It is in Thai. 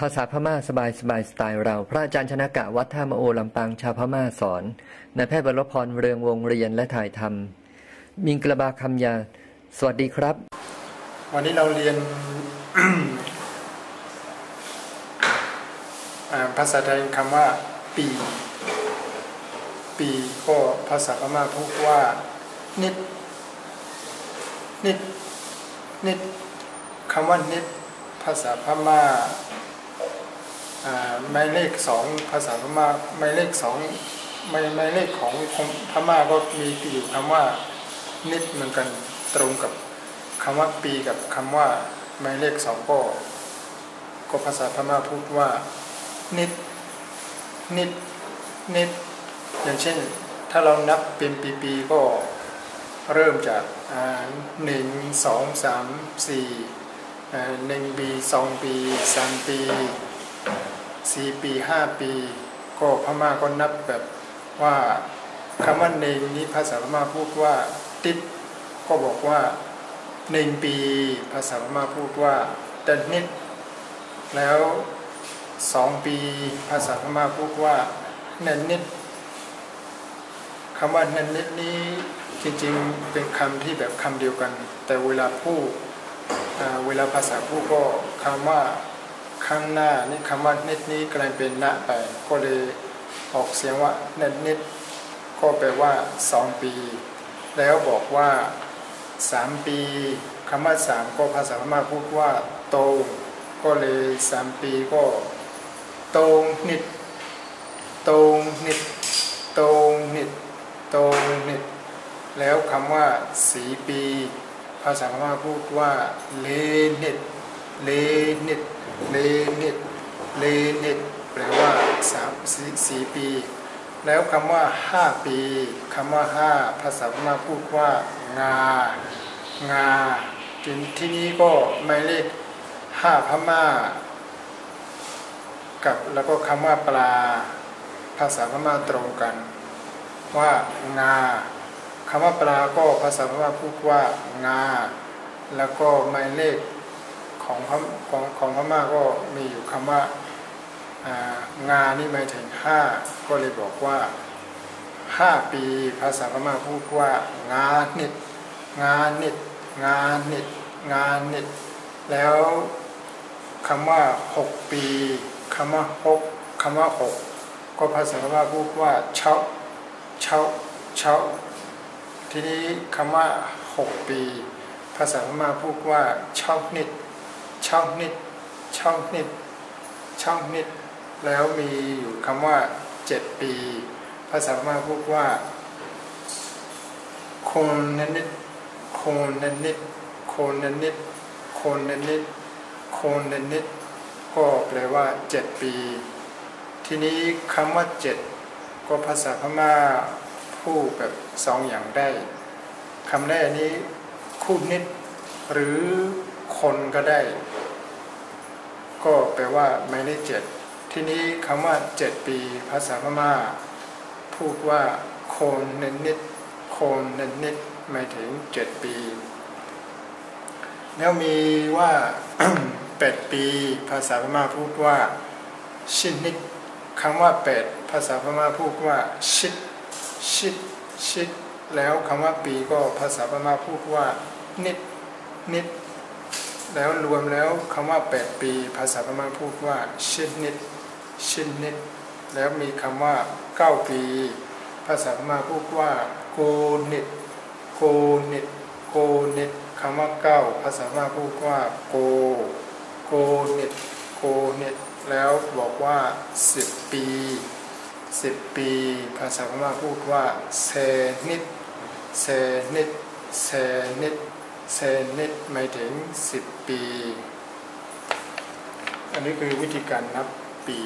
ภาษาพม่าสบายสบายสไตล์เรา พระอาจารย์ชนะกะวัดท่ามโอลำปางชาวพม่าสอนนายแพทย์บรพรเรืองวงเรียนและถ่ายทำมิงกระบาคำยา สวัสดีครับ วันนี้เราเรียนภาษาไทยคำว่า ปี ปีก็ภาษาพม่าพูดว่า นิด นิด นิดคำว่านิด ภาษาพม่า หมายเลขสองภาษาพม่าหมายเลขสองหมายหมายเลขของพม่าก็มีอยู่คำว่านิดเหมือนกันตรงกับคำว่าปีกับคำว่าหมายเลขสองก็ก็ภาษาพม่าพูดว่านิดนิดนิดอย่างเช่น ถ้าเรานับเป็นปีๆก็เริ่มจากหนึ่งสองสามสี่หนึ่งปีสองปีสามปี สี่ปีห้าปี ก็พม่าก็นับแบบว่าคำว่าหนึ่งนี้ภาษาพม่าพูดว่าติดก็บอกว่าหนึ่งปี ภาษาพม่าพูดว่าตันนิดแล้วสองปี ภาษาพม่าพูดว่าเนนนิดคำว่าเนนนิดนี้จริงๆเป็นคำที่แบบคำเดียวกัน แต่เวลาพูดเวลาภาษาพูดก็คำว่า ข้างหน้านี่คำว่านิดนี้กลายเป็นณไปก็เลยออกเสียงว่าเนนนิดก็แปลว่าสองปี แล้วบอกว่าสามปีคำว่าสามก็ภาษาพม่าพูดว่าโตงก็เลยสามปีก็โตงนิดโตงนิดโตงนิดโตงนิดแล้วคำว่าสีปี ภาษาพม่าพูดว่าเลนิด เลนิดเลนิดเลนิดแปลว่าสามสี่ปี แล้วคำว่าห้าปีคำว่าห้าภาษาพม่าพูดว่างางาที่นี้ก็หมายเลขห้าพม่า กับแล้วก็คำว่าปลา ภาษาพม่าตรงกัน ว่างาคำว่าปลาก็ภาษาพม่าพูดว่างา แล้วก็หมายเลข ของของของพม่าก็มีอยู่คำว่างานนี่หมายถึงห้าก็เลยบอกว่าห้าปีภาษาพม่าพูดว่างานิด งานนิด งานนิด งานนิด แล้วคำว่าหกปีคำว่าหกคำว่าหกก็ภาษาพม่าพูดว่าเช้าเช้าเช้าทีนี้คำว่าหกปี ภาษาพม่าพูดว่าเช้านิด เช้านิดเช้านิดเช้านิด แล้วมีอยู่คำว่าเจ็ดปีภาษาพม่าพูดว่าโคงนิดโคนนนิดโคนนนิดโคนนนิดโคนนนิด ก็แปลว่าเจ็ดปี ทีนี้คำว่าเจ็ดก็ภาษาพม่าพูดแบบสองอย่างได้คำแรกนี้คูดนิด หรือคนก็ได้ ก็แปลว่าไม่ได้เจ็ดทีนี้คำว่าเจ็ดปีภาษาพม่า พูดว่าโคนนนิดโคนนนิดหมายถึงเจ็ดปี แล้วมีว่าแปดปี ภาษาพม่าพูดว่าชินิดคำว่าแปดภาษาพม่าพูดว่าชิดชิดชิดแล้วคำว่าปีก็ภาษาพม่าพูดว่านิดนิด แล้วรวมแล้วคำว่าแปดปี ภาษาพม่าพูดว่าชิดนิดชิดนิดแล้วมีคำว่าเก้าปี ภาษาพม่าพูดว่าโกนิดโกนิดโกนิดคำว่าเก้าภาษาพม่าพูดว่าโกโกนิดโกนิดแล้วบอกว่าสิบปีสิบปี ภาษาพม่าพูดว่าเซนิดเซนิดเซนิด เซนิตไม่ถึงสิบปี อันนี้คือวิธีการนับปี